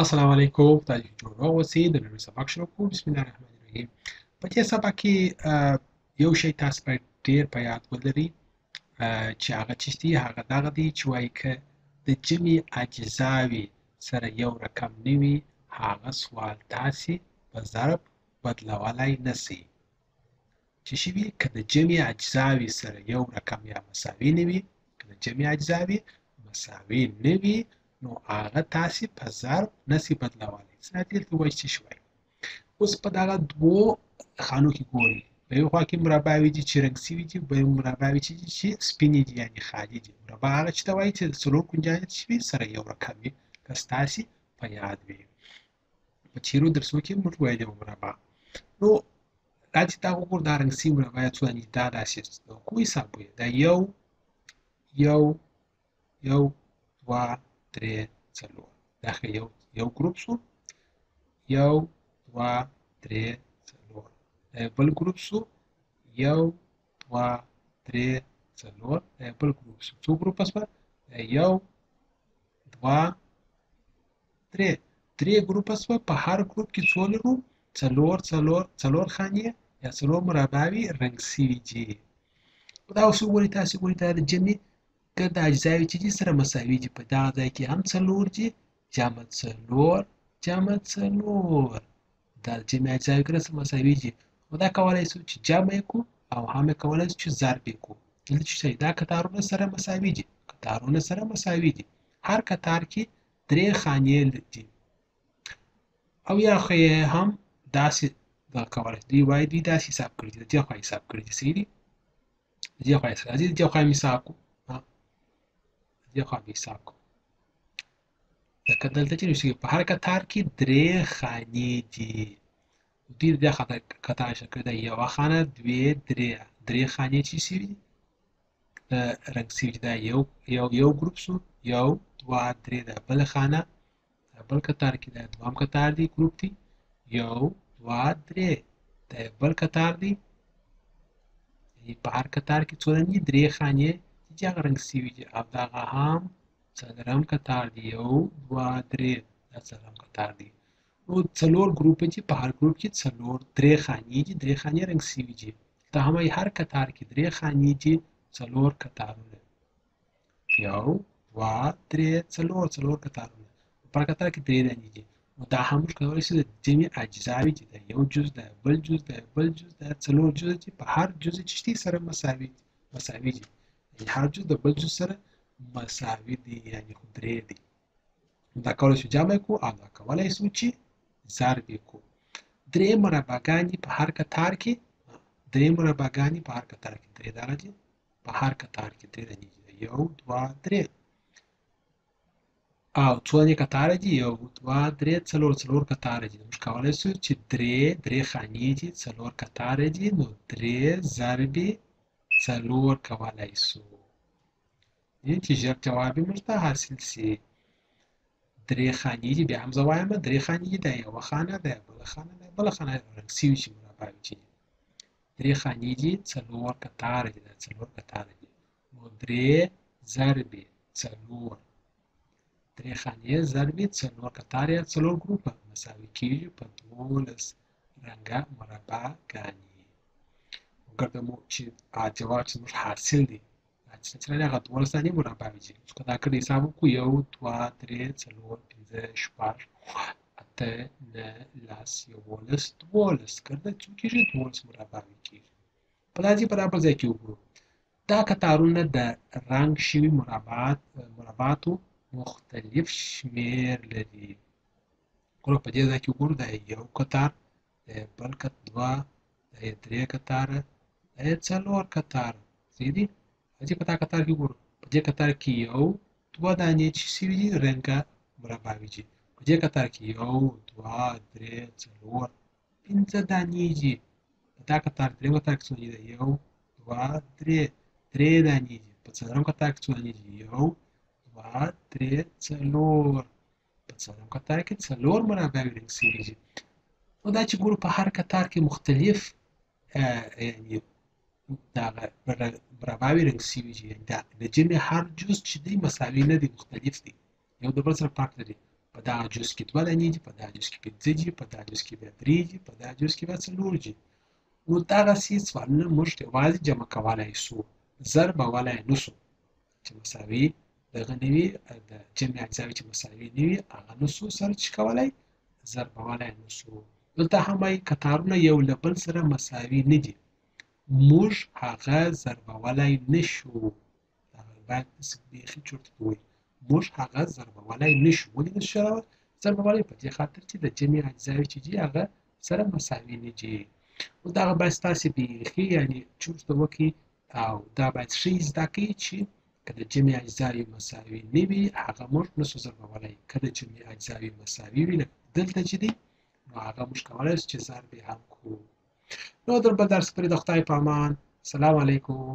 السلام علیکم خدای دې جوړ روغ اوسې د نوي سبق شروع کوو بسم الله الرحمن الرحیم په دې سبق کې یو شی تاسو باید ډېر په یاد ولرئ چې هغه چې دي هغه دغه دی چې وایي که د جمعې اجزاوې سره یو رقم نه وي هغه سوال تاسې په ضرب بدلولی نه سئ چې شي وي که د جمع اجزاوي سره یو رقم یا مساوي نه وي که د جمع اجزاوي مساوي نه وي نو هغه تاسو په ضرب نسی بدلولی څه دلته وایي چې شوی اوس په دغه دوو خانو کې ګوري په یو خوا کې مربع وي دي چې رنګ سوي دي بل مربع وي چې چې سپینې دي یعنی خالي دي مربع هغه چې ته وایي چې د څلور کنجانې شوي سره یو رقم وي که ستاسې په یاد وي په تیرو درسو کې موږ ویلې وو مربع نو دا چې تا وګور دا رنګ سی مربع یا څو دانې دا داسې د حقوق حساب وي دا یو یو یو دوه درې څلور دا ښه یو یو ګروپ شو یو دوه درې څلور دا یو بل ګروپ شو یو دوه درې څلور دا یو بل ګروپ شو څو ګروپه شوه دا یو دوه درې درې ګروپه سوه په هر ګروپ کې څو لرو څلور څلور څلور خانې یا څلور مربعوي رنګ سوي دي دا اوس وګورئ تاسو ګورئ دا د جمع که د اجزاوي چې دي سره مساوي دي په دغه ځای کې هم څلور دي جمع څلور جمع څلور د الجمع اجزاوي کله سره مساوي دي خو دا کولای سو چې جمع یې کو او هم یې کولای سو چې ضرب یې کو دلته چې شی دا کتارونه سره مساوي دي کتارونه سره مساوي دي هر کتار کې درې خانې دي او یا خو یې هم داسې دغه کولی دوی وایي دوی داسې حساب کړي دي د دې خوا حساب کړي دي صحیح دي د دې خوا حساب راځي د دې خوا یې حساب کړو د دې خوا حساب کړو لکه دلته چې نشي په هر کتار کې درې خانې دي دې بیا خطا کتا شکل ده یو خانه دوې درې درې خانې چې شي رنګ شي دا یو یو یو ګروپ شو یو دوا درې ده بل خانه بل کتار کې ده دوام کتار دی ګروپ دی یو دوا درې ده بل کتار دی په هر کتار کې څو رنګي درې خانې چې هغه رنګ شي او دا هم څلورم کتار دی یو دوا درې دا څلورم کتار دی او څلور ګروپ چې په هر ګروپ کې څلور درې خانې دي درې خانې رنګ سوي دي ته هم هر کتار کې درې خانې دي څلور کتارونه یو دوا درې څلور څلور کتارونه پر کتار کې درې دانې دي او دا هم موږ کولی شو د ځینې اجزاوې چې ده یو جز ده بل جز ده بل جز ده څلور جز چې په هر جز چې شتي سره مساوي مساوي دي هر جز د بل جز سره مساوي دي یعنی خو درې دي دا کولی شو جمع کو او دا کولی شو چې ضرب یې کو درې مربعګانې په هر کتار کې درې مربعګانې په هر کتار کې درې دغه دي په هر کتار کې درې دانې دي یو دوه درې او څو دانې کتاره دي یو دوه درې څلور څلور کتاره دي موږ کولی شو چې درې درې خانې دي څلور کتاره دي نو درې ضربې څلور کولای سو دې چې ژر جواب یې موږ ته حاصل سي درې خانې دي بیا هم زه وایم درې خانې دي دا یوه خانه ده بله خانه ده بله خانه رنګ سوي چې مربع وي چې درې خانې دي څلور کتاره دي دا څلور کتاره دي نو درې ضرب څلور درې خانې ضرب څلور قطار یا څلور ګروپه مساوي کېږي په دوولس رنګه مربع ګانې وګرده مو چې جواب چې موږ حاصل دی چې سره هغه دوولس دانې مربع وي چې موږ دا کړی حساب وکړو یو دوه درې څلور پنځه شپږ اته نه لس یولس دوولس ګرده څو کېږي دوولس مربع وي کېږي پلازی په راپر ځای کې وګورو دا کتارونه د رنګ شوي مربعات مربعاتو مختلف شمیر لري ګوره په دې ځای کې وګورو دا یو کتار دا بل کت دوه دا یې درې کتاره دا یې څلور کتاره صحیح دي راځي په دا کتار کې وګورو په دې کتار کې یو دوه دانې چې شوي دي رنګه مربع وي چې په دې کتار کې یو دوه درې څلور پنځه دانې دي په دا کتار درېیمه تار کې څو دانې ده یو دوه درې درې دانې دي په څلورم کتار کې څو دانې دي یو دوه درې څلور په څلورم کتار کې څلور مربعې رنګ شوي دي او دا چې ګورو په هر کتار کې مختلف یعنی دغه مربعې رنګ شوي دي یعنی د جمع هر جز چې دی مساوي نه دی مختلف دی یو د بل سره فرق لري په دغه جز کې دوه دانې دي په دغه جز کې پنځه دي په دغه جز کې بیا درې دي په دغه جز کې بیا څلور دي نو دغسې سوالونه موږ یوازې جمع کولی سو زر به ولی نه سو چې مساوي دغه نه وي د جمع اجزاوې چې مساوي نه وي هغه نه سو سره چې کولی زر به ولی نه سو دلته هم وایي کتارونه یو له بل سره مساوي نه دي موږ هغه ضربولی نه شو هغه باید پسې بیخي چورت کې وي موږ هغه ضربولی نه شو ولې نه شو ضربولی په دې خاطر چې د جمع اجزاوې چې دي هغه سره مساوي نه دي او دغه باید ستاسې بیخي یعنې چورت وکړي او دا باید ښه زده کړئ چې که د جمع اجزاوې مساوي نه وي هغه موږ نه شو ضربولی که د جمع اجزاوې مساوي وي لکه دلته چې دی نو هغه موږ کولی شو چې ضرب یې حل کړو نو در بل درس پورې د خدای په امان السلام علیکم